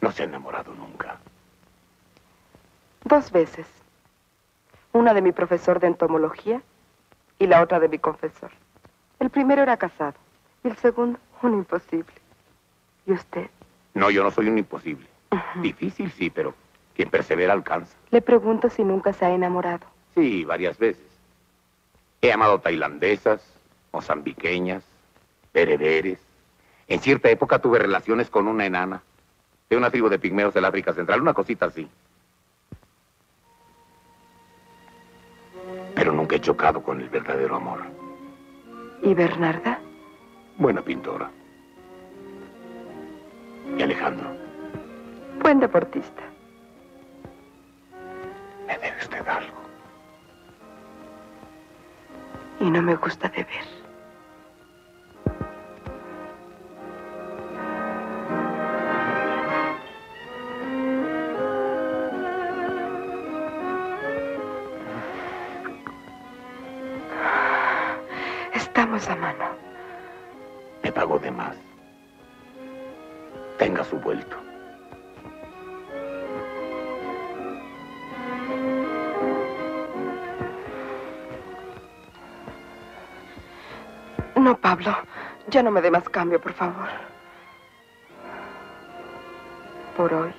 No se ha enamorado nunca. Dos veces. Una de mi profesor de entomología y la otra de mi confesor. El primero era casado y el segundo un imposible. ¿Y usted? No, yo no soy un imposible. Difícil, sí, pero quien persevera alcanza. Le pregunto si nunca se ha enamorado. Sí, varias veces. He amado tailandesas, mozambiqueñas, bereberes. En cierta época tuve relaciones con una enana de una tribu de pigmeos del África Central, una cosita así. Pero nunca he chocado con el verdadero amor. ¿Y Bernarda? Buena pintora. ¿Y Alejandro? Buen deportista. Me debe usted algo. Y no me gusta de Estamos a mano. Me pagó de más. Tenga su vuelto. No, Pablo. Ya no me dé más cambio, por favor. Por hoy.